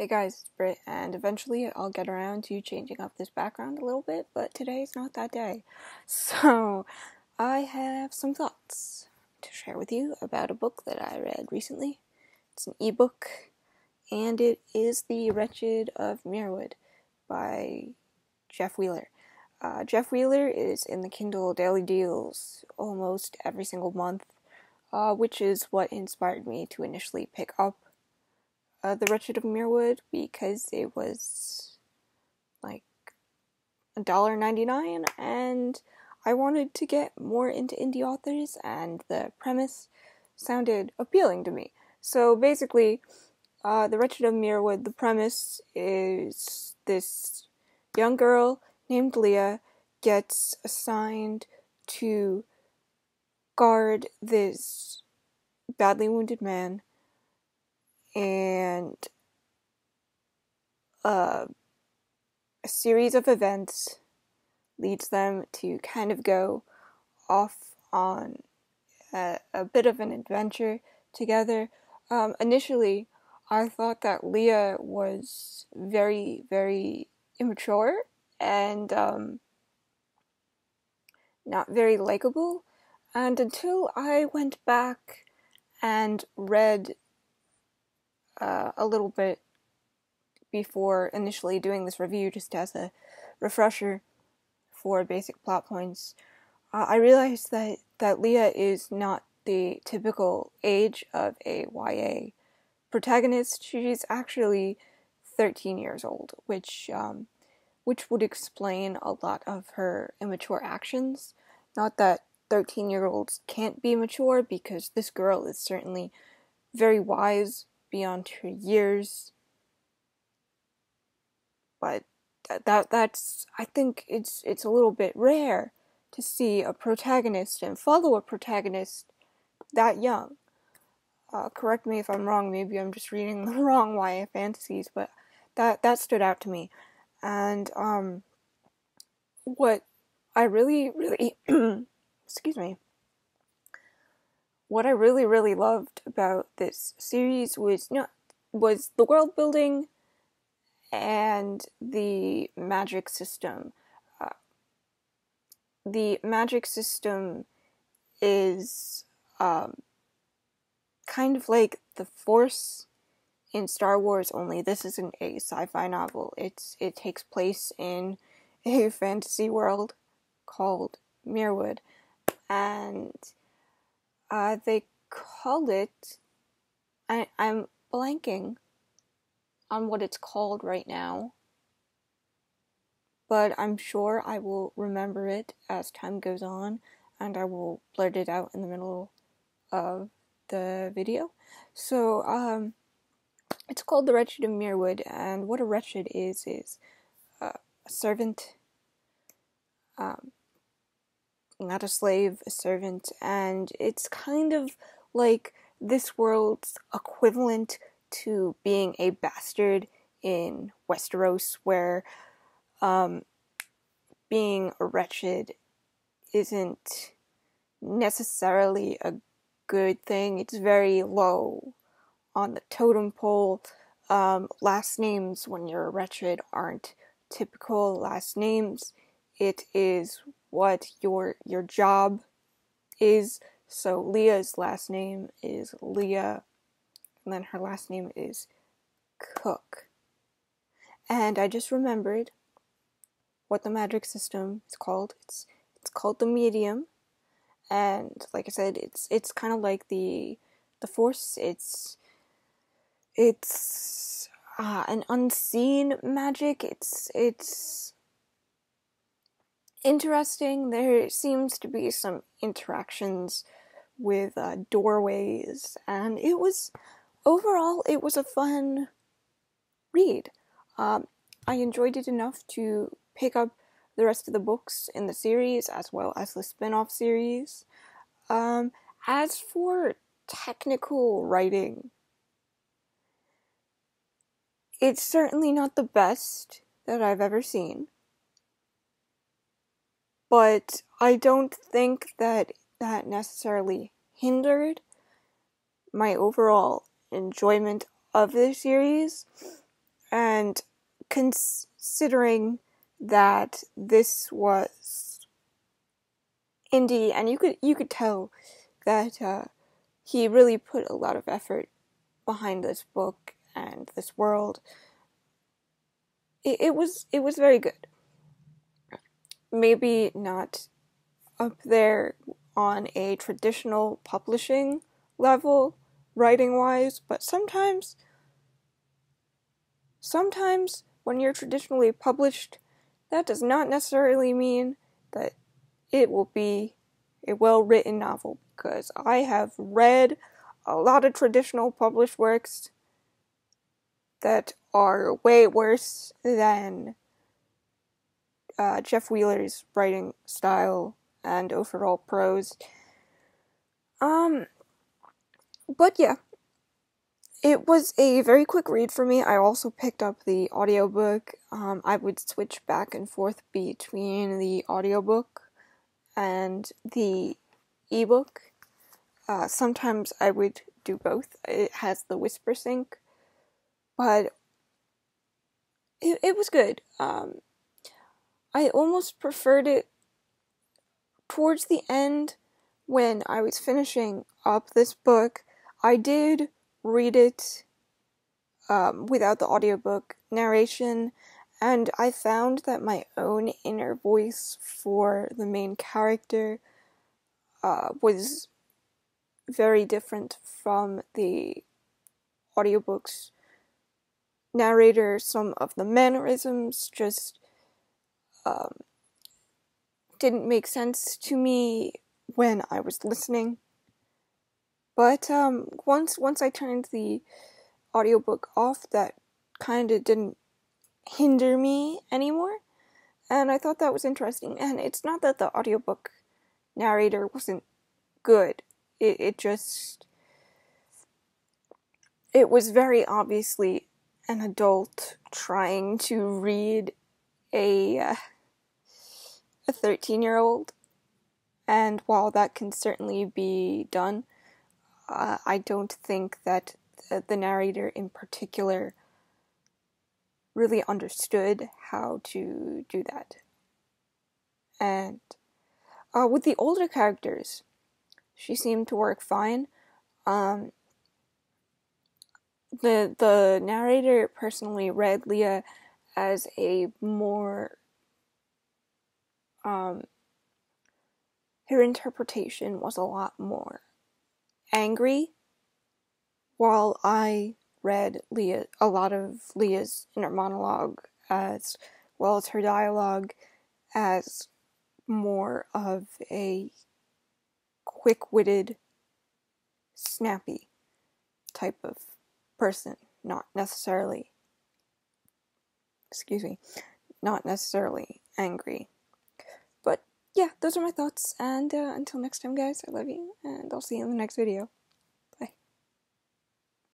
Hey guys, it's Britt, and eventually I'll get around to changing up this background a little bit, but today's not that day. So, I have some thoughts to share with you about a book that I read recently. It's an ebook, and it is The Wretched of Muirwood by Jeff Wheeler. Uh, Jeff Wheeler is in the Kindle Daily Deals almost every single month, uh, which is what inspired me to initially pick up uh, The Wretched of Muirwood because it was like a dollar ninety nine, and I wanted to get more into indie authors, and the premise sounded appealing to me. So basically, uh, The Wretched of Muirwood, the premise is this young girl named Lia gets assigned to guard this badly wounded man and uh, a series of events leads them to kind of go off on a, a bit of an adventure together. Um, initially, I thought that Lia was very, very immature and um, not very likable. And until I went back and read uh, a little bit before initially doing this review, just as a refresher for basic plot points, uh, I realized that, that Lia is not the typical age of a YA protagonist. She's actually 13 years old, which um, which would explain a lot of her immature actions. Not that 13 year olds can't be mature, because this girl is certainly very wise beyond her years. But that, that that's I think it's it's a little bit rare to see a protagonist and follow a protagonist that young. Uh, correct me if I'm wrong. Maybe I'm just reading the wrong YA fantasies, but that that stood out to me. And um, what I really, really, excuse me, what I really, really loved about this series was know, was the world building and the magic system. Uh, the magic system is um, kind of like the Force in Star Wars, only this isn't a sci-fi novel. It's it takes place in a fantasy world called Muirwood, and uh, they call it. I I'm blanking on what it's called right now, but I'm sure I will remember it as time goes on, and I will blurt it out in the middle of the video. So um it's called The Wretched of Muirwood, and what a wretched is is uh, a servant, um, not a slave, a servant, and it's kind of like this world's equivalent to being a bastard in Westeros, where um, being wretched isn't necessarily a good thing. It's very low on the totem pole. Um, last names, when you're wretched, aren't typical last names. It is what your your job is. So Lia's last name is Lia, and then her last name is Cook. And I just remembered what the magic system is called. It's it's called the medium, and like I said, it's it's kind of like the the force. It's it's uh, an unseen magic. It's it's interesting. There seems to be some interactions with uh, doorways, and it was overall it was a fun read. Um, I enjoyed it enough to pick up the rest of the books in the series as well as the spin-off series. Um, as for technical writing, it's certainly not the best that I've ever seen. But I don't think that that necessarily hindered my overall enjoyment of the series. And considering that this was indie, and you could you could tell that uh, he really put a lot of effort behind this book and this world. It, it was it was very good. Maybe not up there on a traditional publishing level, writing wise, but sometimes, sometimes when you're traditionally published, that does not necessarily mean that it will be a well written novel because I have read a lot of traditional published works that are way worse than uh, Jeff Wheeler's writing style and overall prose. Um, but yeah, it was a very quick read for me. I also picked up the audiobook. Um, I would switch back and forth between the audiobook and the ebook. Uh, sometimes I would do both. It has the Whispersync, but it, it was good. Um, I almost preferred it towards the end when I was finishing up this book. I did read it um, without the audiobook narration, and I found that my own inner voice for the main character uh, was very different from the audiobook's narrator. Some of the mannerisms just um, didn't make sense to me when I was listening. But um, once once I turned the audiobook off, that kind of didn't hinder me anymore. And I thought that was interesting. And it's not that the audiobook narrator wasn't good. It it just it was very obviously an adult trying to read a uh, a 13 year old. And while that can certainly be done, uh, I don't think that the narrator in particular really understood how to do that. And uh, with the older characters, she seemed to work fine. Um, the the narrator personally read Lia as a more um, her interpretation was a lot more angry, while I read Lia a lot of Lia's inner monologue as well as her dialogue as more of a quick-witted, snappy type of person, not necessarily excuse me, not necessarily angry But yeah, those are my thoughts. And uh, until next time, guys, I love you, and I'll see you in the next video.